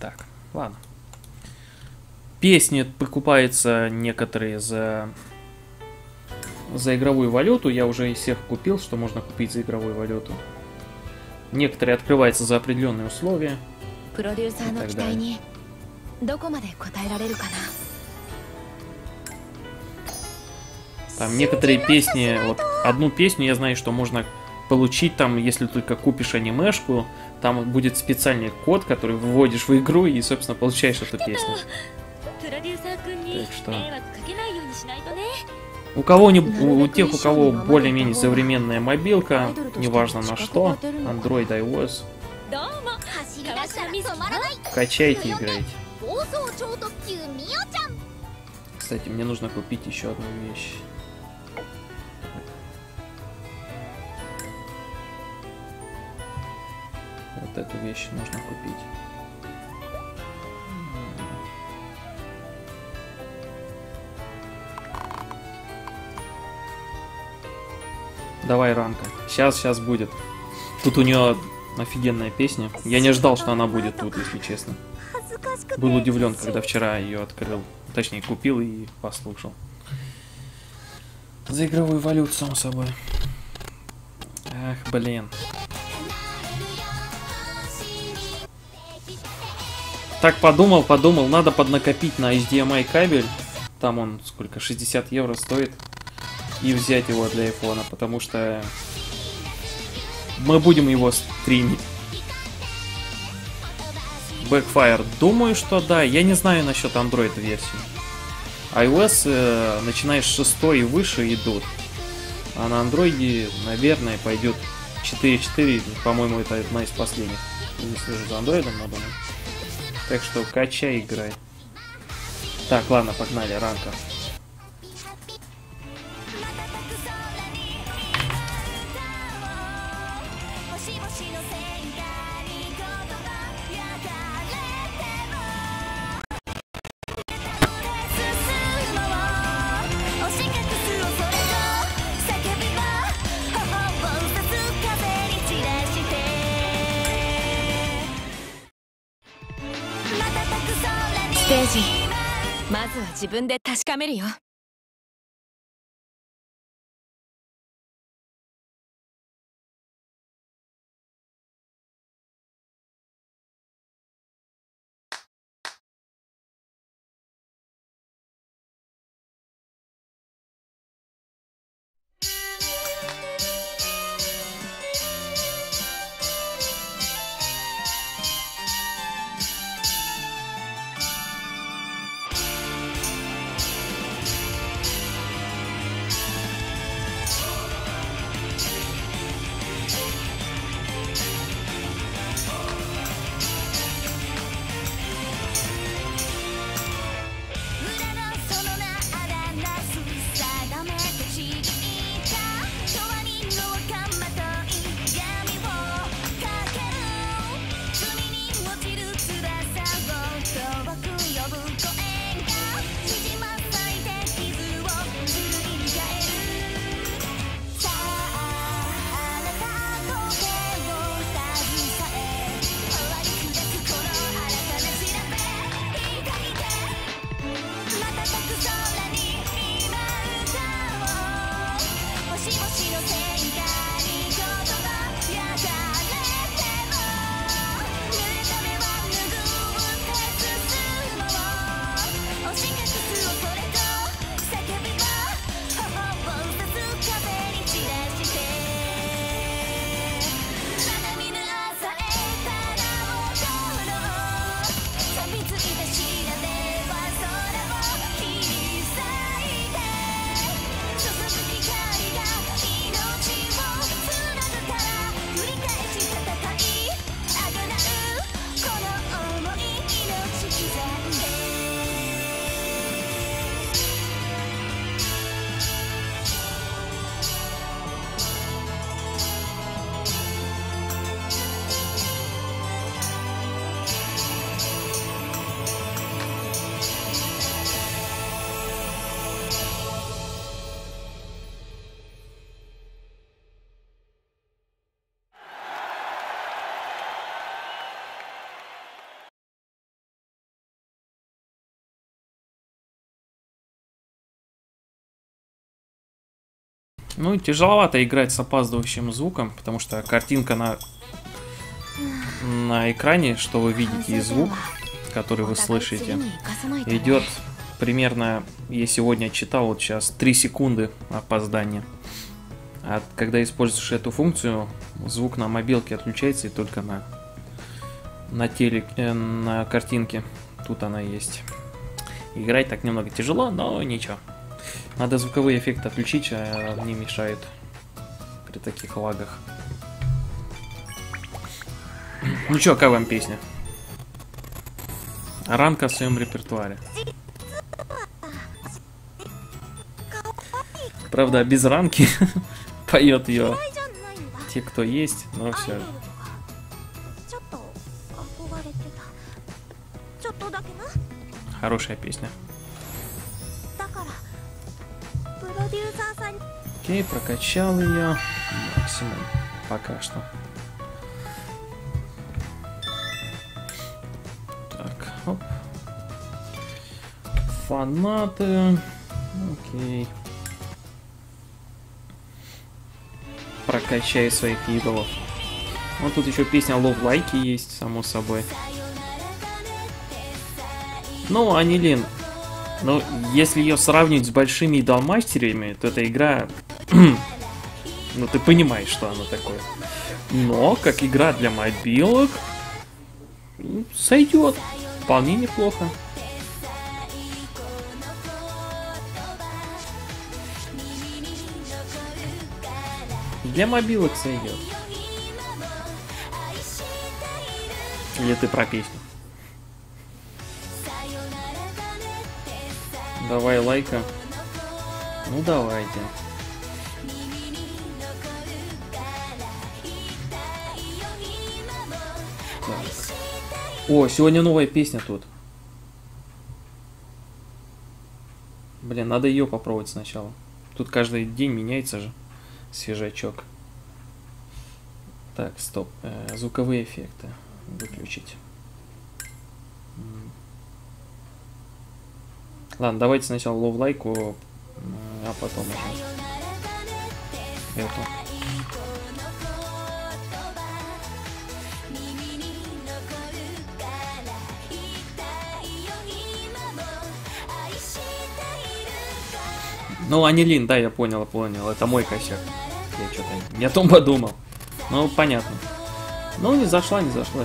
Так, ладно. Песни покупаются некоторые за за игровую валюту. Я уже из всех купил, что можно купить за игровую валюту. Некоторые открываются за определенные условия. Там некоторые песни, вот одну песню я знаю, что можно получить там, если только купишь анимешку, там будет специальный код, который вводишь в игру и, собственно, получаешь эту песню. Так что... У кого не, у, у тех, у кого более-менее современная мобилка, неважно на что, Android, iOS, качайте и играйте. Кстати, мне нужно купить еще одну вещь. вот эту вещь нужно купить. Давай, Ранка. Сейчас, сейчас будет. Тут у нее офигенная песня. Я не ждал, что она будет тут, если честно. Был удивлен, когда вчера ее открыл. Точнее, купил и послушал. За игровую валюту, само собой. Ах, блин. Так подумал, подумал, надо поднакопить на HDMI кабель. Там он сколько, 60 евро стоит. И взять его для айфона, потому что мы будем его стримить. Backfire, думаю, что да. Я не знаю насчет Android версии. iOS, э, начиная с 6 и выше, идут. А на Android, наверное, пойдет 4.4. По-моему, это одна из последних. Не слежу за Android, но думаю. Так что качай, играй. Так, ладно, погнали, ранка.「ステージ。まずは自分で確かめるよ。Ну, тяжеловато играть с опаздывающим звуком, потому что картинка на, на экране, что вы видите, и звук, который вы слышите, идет примерно, я сегодня читал, вот сейчас 3 секунды опоздания. А когда используешь эту функцию, звук на мобилке отключается и только на, на, телек, э, на картинке. Тут она есть. Играть так немного тяжело, но ничего. Надо звуковые эффекты отключить, а они мешают при таких лагах. Ну чё, как вам песня? Ранка в своем репертуаре. Правда, без ранки поет ее те, кто есть, но все. Хорошая песня. Окей, прокачал ее максимум пока что. Так, оп. Фанаты. Окей. Прокачай своих идолов. Вот тут еще песня Love Like есть, само собой. Ну, Анилин, ну, если ее сравнивать с большими идолмастерами, то эта игра ну, ты понимаешь, что оно такое. Но, как игра для мобилок, сойдет. Вполне неплохо. Для мобилок сойдет. Или ты про песню? Давай лайка. Ну давайте. О, сегодня новая песня тут. Блин, надо ее попробовать сначала. Тут каждый день меняется же свежачок. Так, стоп. Э, звуковые эффекты выключить. Ладно, давайте сначала ловлайку, а потом уже эту. Ну, Анилин, да, я понял, понял. Это мой косяк. Я что-то не о том подумал. Ну, понятно. Ну, не зашла, не зашла.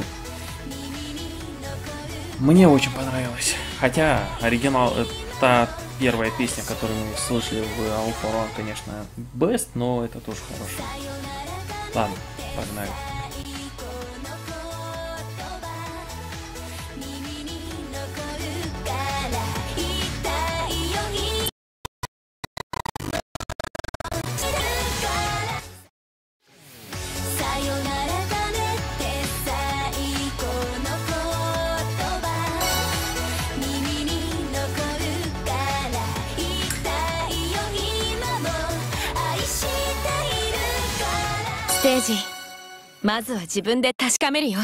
Мне очень понравилось. Хотя оригинал, это первая песня, которую мы слышали в All for конечно, best, но это тоже хорошо. Ладно, погнали. まずは自分で確かめるよ。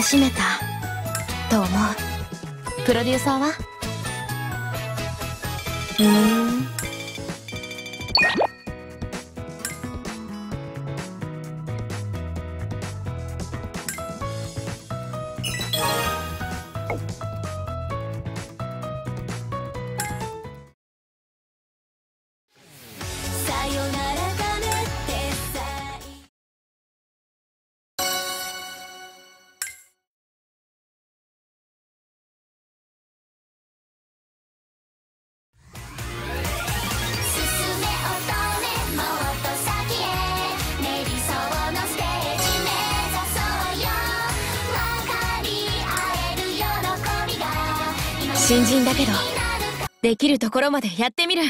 しめた。と思う。プロデューサーは？うん。変人だけどできるところまでやってみる。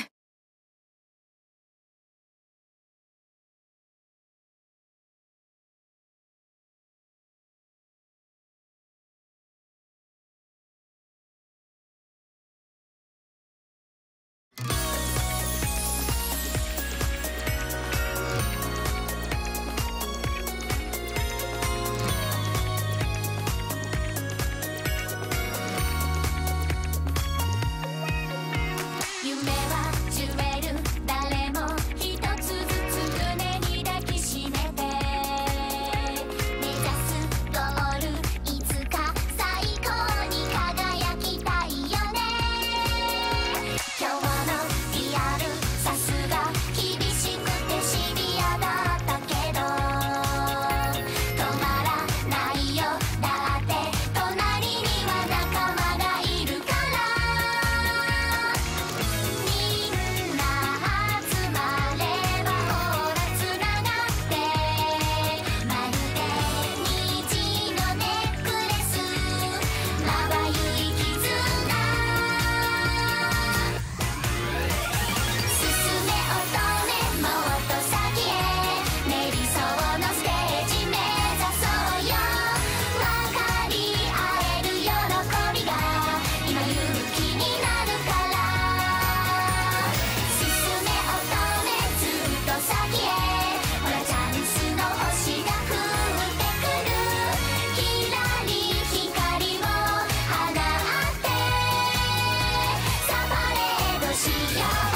Garcia.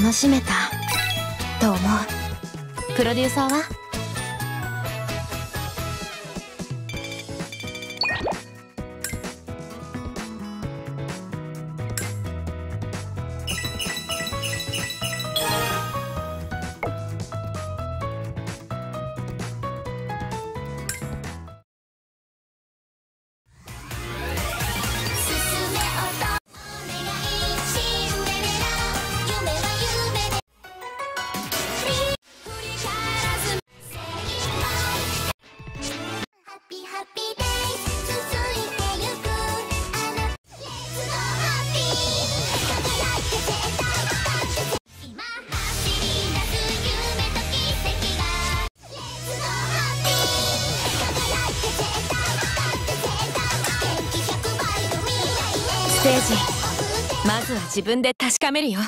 楽しめた。と思う？プロデューサーは？しまずは自分で確かめるよ。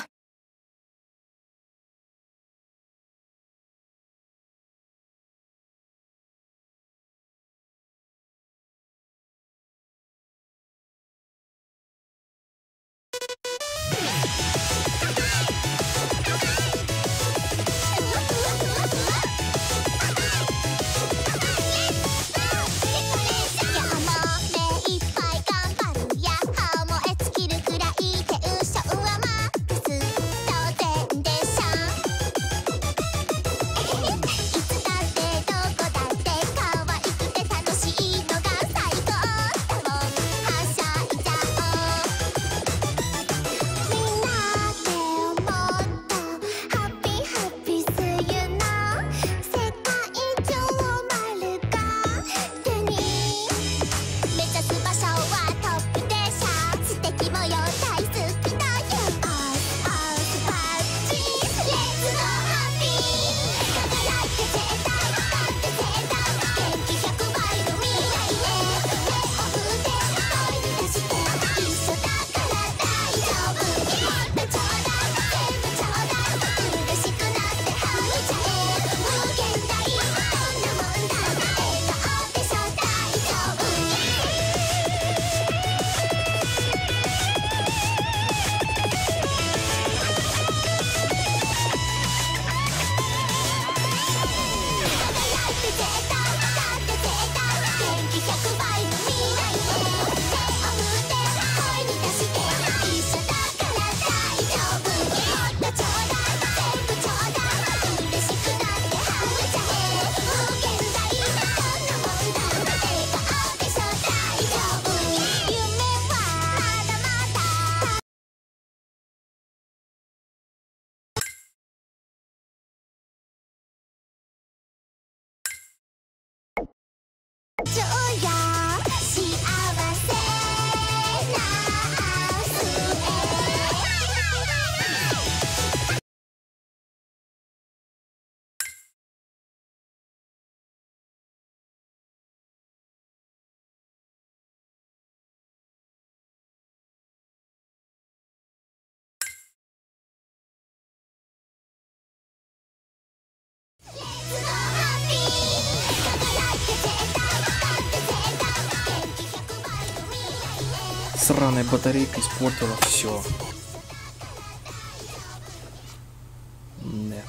сраная батарейка испортила все. Да.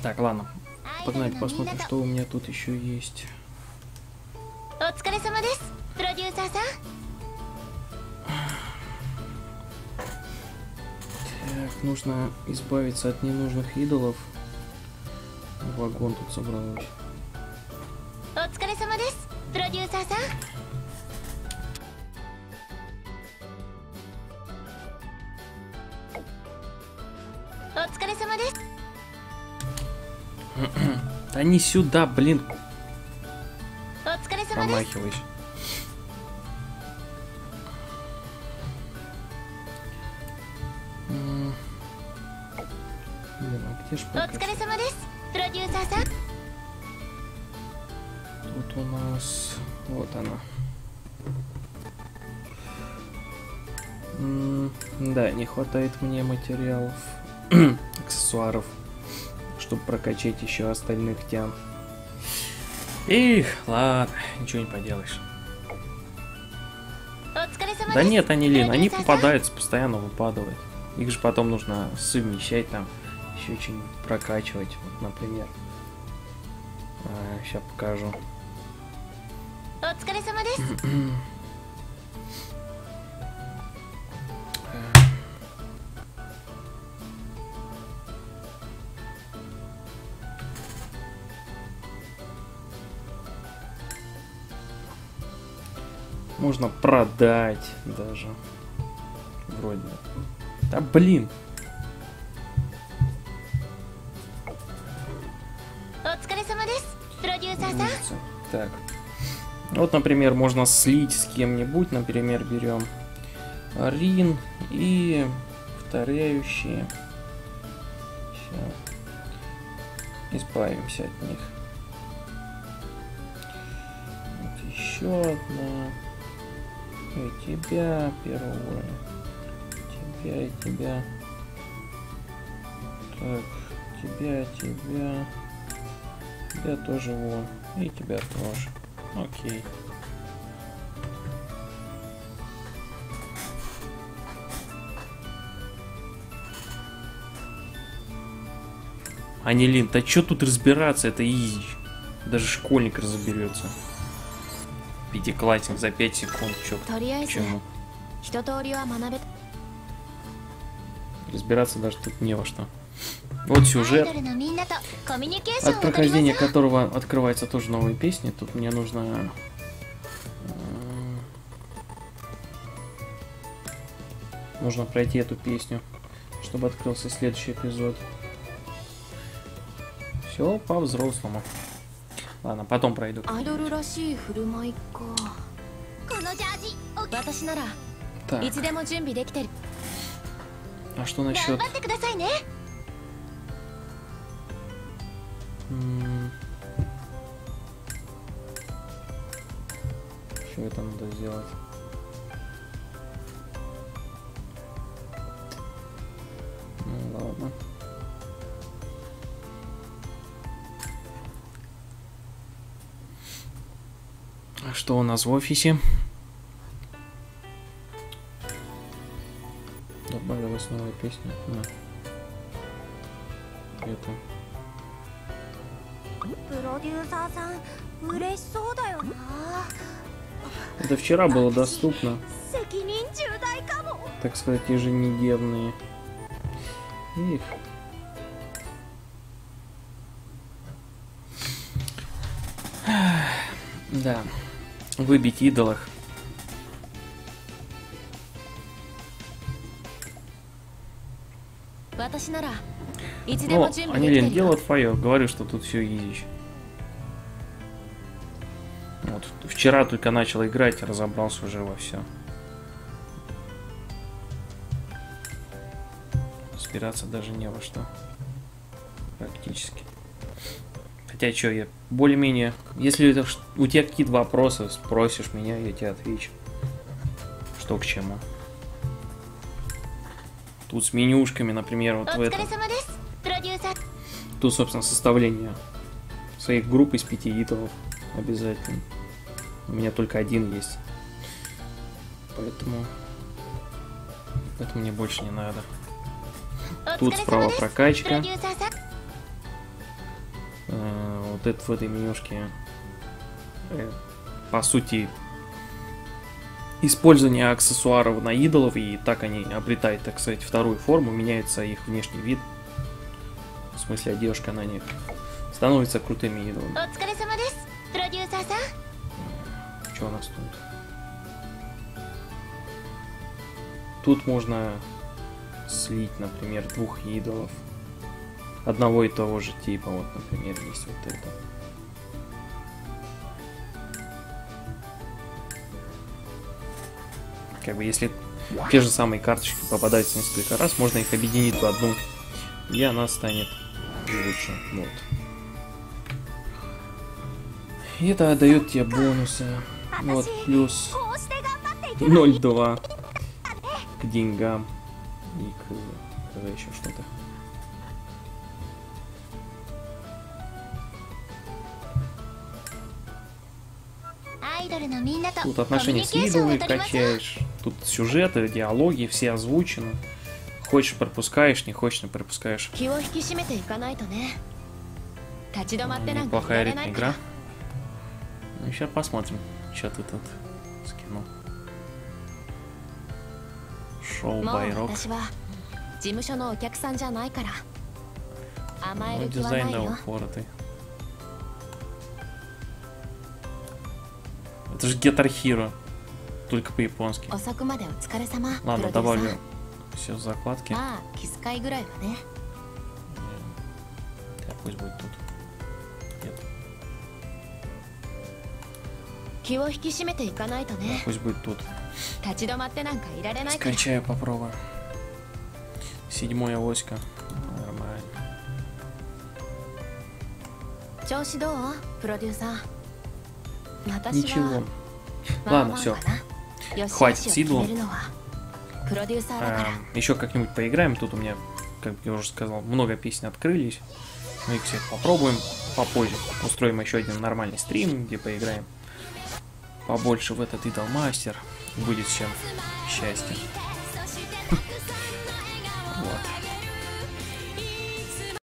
Так, ладно. Погнали посмотрим, что у меня тут еще есть. Так, нужно избавиться от ненужных идолов. Вагон тут собралось. お疲れ様です、プロデューサーさん。Да не сюда, блин. Промахиваешь. Блин, а где ж Тут у нас... Вот она. -м да, не хватает мне материалов аксессуаров, чтобы прокачать еще остальных тем. Их, ладно, ничего не поделаешь. Да нет, они, Лин, они попадаются, постоянно выпадают. Их же потом нужно совмещать там, еще что-нибудь прокачивать, вот, например. А, сейчас покажу. можно продать даже. Вроде. Да блин. Так. Вот, например, можно слить с кем-нибудь. Например, берем Рин и повторяющие. Все. Избавимся от них. Вот еще одна. И тебя первого. Тебя и тебя. Так, тебя, тебя. Тебя тоже вон. И тебя тоже. Окей. Анилин, да чё тут разбираться? Это изи. Даже школьник разберется пятиклассник за 5 секунд. Чё, почему? Разбираться даже тут не во что. Вот сюжет, от прохождения которого открывается тоже новые песни. Тут мне нужно... Э, нужно пройти эту песню, чтобы открылся следующий эпизод. Все по-взрослому. Ладно, потом пройду. アイドルらしい振る舞いかこのジャージお私ならい Так, つでも準備できてる а что 頑 насчет... 張ってくださいね м, Что это надо сделать? Ну ладно. что у нас в офисе? Добавилась новая песня. На. Это. プロデューサーさん嬉しそうだよな Это вчера было доступно, 責任重大かも так сказать, еженедельные. Их. Да. выбить идолах. Ну, они, лень, делают файл. Говорю, что тут все изич. Вот, вчера только начал играть, разобрался уже во все. Спираться даже не во что. Практически. Хотя что, я более-менее... Если это, у тебя какие-то вопросы, спросишь меня, я тебе отвечу. Что к чему. Тут с менюшками, например, вот в этом. Тут, собственно, составление своих групп из пяти идолов обязательно. У меня только один есть. Поэтому... Поэтому мне больше не надо. Тут справа прокачка вот это в этой менюшке, э, по сути, использование аксессуаров на идолов, и так они обретают, так сказать, вторую форму, меняется их внешний вид. В смысле, а одежка на них становится крутыми идолами. Что у нас тут? Тут можно слить, например, двух идолов одного и того же типа. Вот, например, есть вот это. Как бы если те же самые карточки попадаются несколько раз, можно их объединить в одну, и она станет лучше. Вот. И это дает тебе бонусы. Вот, плюс 0,2 к деньгам и к... еще что-то. Тут отношения с идолами качаешь, тут сюжеты, диалоги, все озвучены. Хочешь пропускаешь, не хочешь не пропускаешь. Неплохая ритм игра. Ну, сейчас посмотрим, что ты тут скинул. Шоу Байрок. Ну, дизайн да упоротый. Это же Guitar Hero. Только по-японски. Ладно, добавлю все в закладки. Пусть будет тут. Нет. Пусть будет тут. Скачаю, попробую. Седьмая оська. Нормально. 調子どうプロデューサー Ничего. Ладно, все. Хватит с идолом. Эм, а, еще как-нибудь поиграем. Тут у меня, как я уже сказал, много песен открылись. Мы их кстати, попробуем попозже. Устроим еще один нормальный стрим, где поиграем побольше в этот идолмастер. Будет всем счастье.